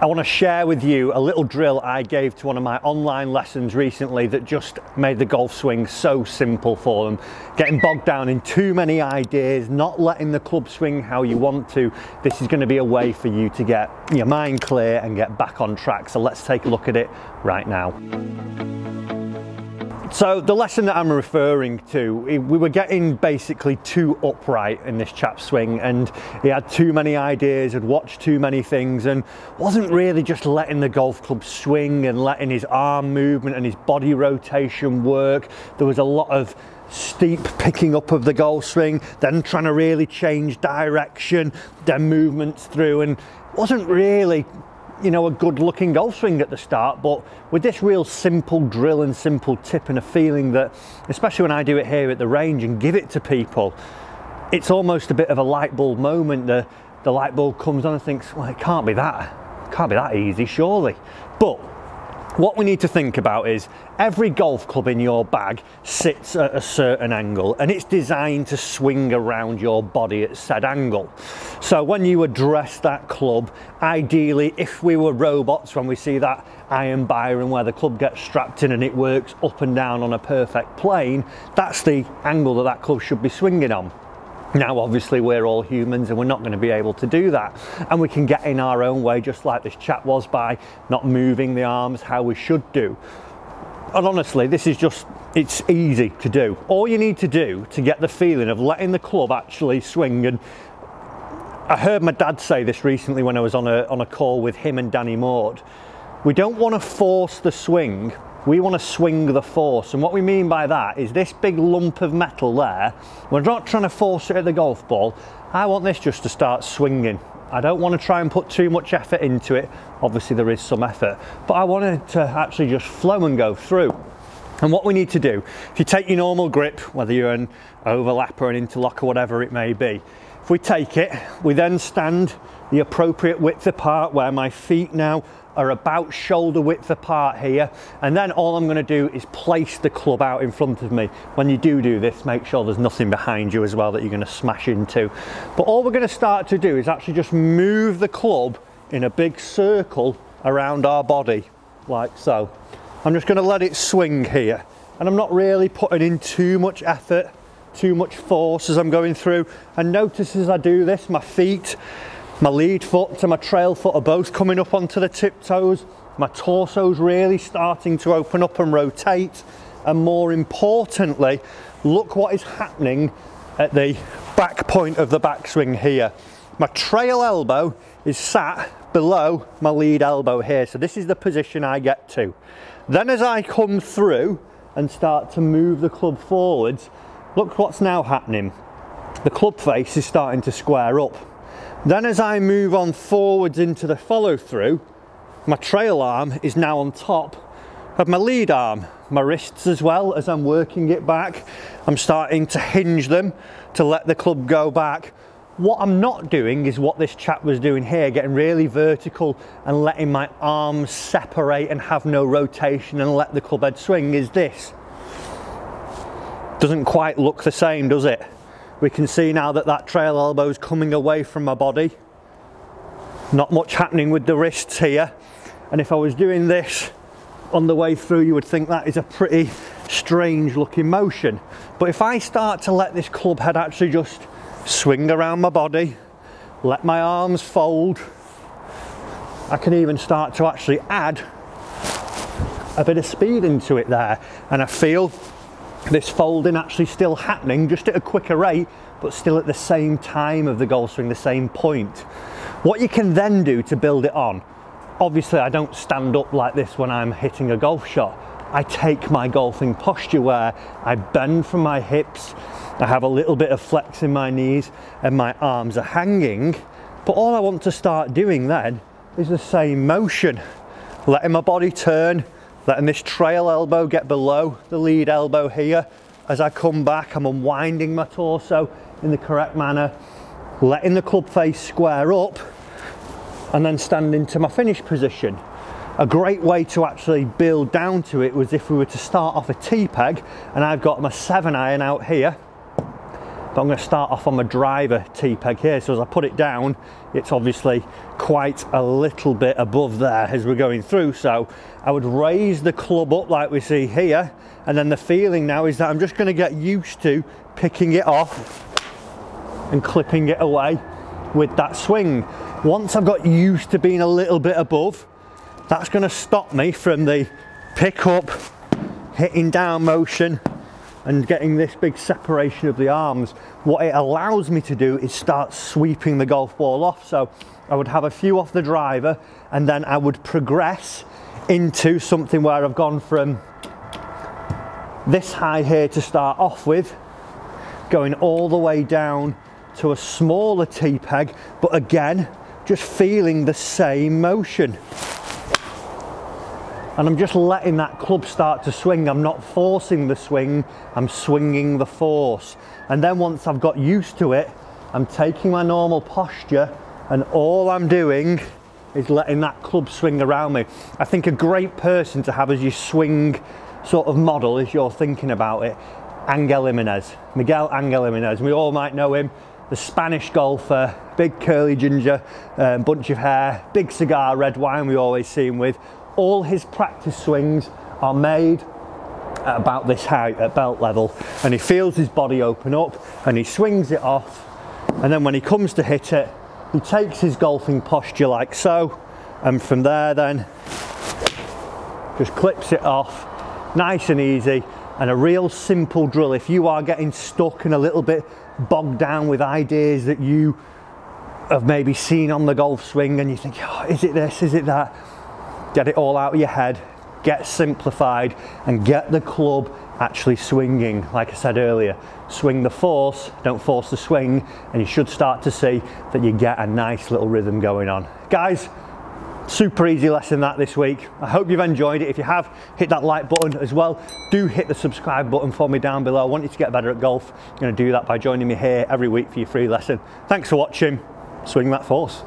I want to share with you a little drill I gave to one of my online lessons recently that just made the golf swing so simple for them. Getting bogged down in too many ideas, not letting the club swing how you want to. This is going to be a way for you to get your mind clear and get back on track. So let's take a look at it right now. So the lesson that I'm referring to, we were getting basically too upright in this chap's swing and he had too many ideas, had watched too many things and wasn't really just letting the golf club swing and letting his arm movement and his body rotation work. There was a lot of steep picking up of the golf swing, then trying to really change direction, then movements through and wasn't really you know, a good looking golf swing at the start, but with this real simple drill and simple tip and a feeling that, especially when I do it here at the range and give it to people, it's almost a bit of a light bulb moment. The, the light bulb comes on and thinks, well, it can't be that, it can't be that easy, surely. But what we need to think about is every golf club in your bag sits at a certain angle and it's designed to swing around your body at said angle. So when you address that club, ideally if we were robots when we see that iron Byron where the club gets strapped in and it works up and down on a perfect plane, that's the angle that that club should be swinging on. Now, obviously, we're all humans and we're not going to be able to do that. And we can get in our own way, just like this chap was, by not moving the arms how we should do. And honestly, this is just, it's easy to do. All you need to do to get the feeling of letting the club actually swing and I heard my dad say this recently when I was on a, on a call with him and Danny Maude. We don't want to force the swing we want to swing the force. And what we mean by that is this big lump of metal there, we're not trying to force it at the golf ball. I want this just to start swinging. I don't want to try and put too much effort into it. Obviously there is some effort, but I want it to actually just flow and go through. And what we need to do, if you take your normal grip, whether you're an overlap or an interlock or whatever it may be, if we take it, we then stand the appropriate width apart where my feet now are about shoulder width apart here. And then all I'm going to do is place the club out in front of me. When you do do this make sure there's nothing behind you as well that you're going to smash into. But all we're going to start to do is actually just move the club in a big circle around our body like so. I'm just going to let it swing here. And I'm not really putting in too much effort too much force as I'm going through and notice as I do this my feet my lead foot to my trail foot are both coming up onto the tiptoes. My torso's really starting to open up and rotate. And more importantly, look what is happening at the back point of the backswing here. My trail elbow is sat below my lead elbow here. So this is the position I get to. Then as I come through and start to move the club forwards, look what's now happening. The club face is starting to square up. Then as I move on forwards into the follow through, my trail arm is now on top of my lead arm. My wrists as well, as I'm working it back, I'm starting to hinge them to let the club go back. What I'm not doing is what this chap was doing here, getting really vertical and letting my arms separate and have no rotation and let the club head swing is this. Doesn't quite look the same, does it? We can see now that that trail elbow is coming away from my body. Not much happening with the wrists here. And if I was doing this on the way through, you would think that is a pretty strange looking motion. But if I start to let this club head actually just swing around my body, let my arms fold, I can even start to actually add a bit of speed into it there. And I feel this folding actually still happening just at a quicker rate but still at the same time of the golf swing the same point. What you can then do to build it on obviously I don't stand up like this when I'm hitting a golf shot. I take my golfing posture where I bend from my hips I have a little bit of flex in my knees and my arms are hanging. But all I want to start doing then is the same motion. Letting my body turn letting this trail elbow get below the lead elbow here. As I come back, I'm unwinding my torso in the correct manner, letting the club face square up, and then standing to my finish position. A great way to actually build down to it was if we were to start off a T-peg, and I've got my seven iron out here, but I'm going to start off on my driver T-peg here. So as I put it down, it's obviously quite a little bit above there as we're going through. So I would raise the club up like we see here. And then the feeling now is that I'm just going to get used to picking it off and clipping it away with that swing. Once I've got used to being a little bit above, that's going to stop me from the pick up, hitting down motion and getting this big separation of the arms. What it allows me to do is start sweeping the golf ball off. So I would have a few off the driver and then I would progress into something where I've gone from this high here to start off with, going all the way down to a smaller T-peg, but again, just feeling the same motion and I'm just letting that club start to swing. I'm not forcing the swing, I'm swinging the force. And then once I've got used to it, I'm taking my normal posture and all I'm doing is letting that club swing around me. I think a great person to have as your swing sort of model as you're thinking about it, Angel Jimenez, Miguel Angel Jimenez. We all might know him, the Spanish golfer, big curly ginger, um, bunch of hair, big cigar, red wine we always see him with, all his practice swings are made at about this height at belt level and he feels his body open up and he swings it off and then when he comes to hit it he takes his golfing posture like so and from there then just clips it off nice and easy and a real simple drill. If you are getting stuck and a little bit bogged down with ideas that you have maybe seen on the golf swing and you think oh, is it this? Is it that get it all out of your head, get simplified, and get the club actually swinging. Like I said earlier, swing the force, don't force the swing, and you should start to see that you get a nice little rhythm going on. Guys, super easy lesson that this week. I hope you've enjoyed it. If you have, hit that like button as well. Do hit the subscribe button for me down below. I want you to get better at golf. You're gonna do that by joining me here every week for your free lesson. Thanks for watching. Swing that force.